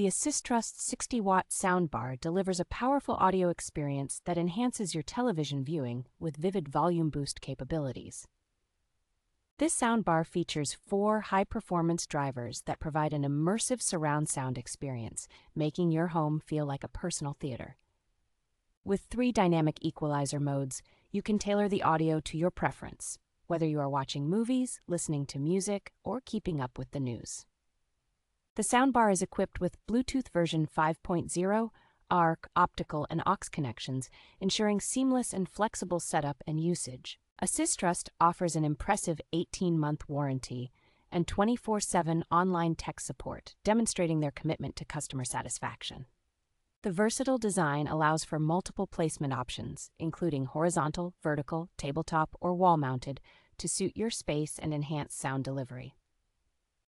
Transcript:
The Assistrust 60 watt soundbar delivers a powerful audio experience that enhances your television viewing with vivid volume boost capabilities. This soundbar features four high performance drivers that provide an immersive surround sound experience, making your home feel like a personal theater. With three dynamic equalizer modes, you can tailor the audio to your preference, whether you are watching movies, listening to music, or keeping up with the news. The soundbar is equipped with Bluetooth version 5.0, ARC, optical, and aux connections, ensuring seamless and flexible setup and usage. Assistrust offers an impressive 18 month warranty and 24 7 online tech support, demonstrating their commitment to customer satisfaction. The versatile design allows for multiple placement options, including horizontal, vertical, tabletop, or wall mounted, to suit your space and enhance sound delivery.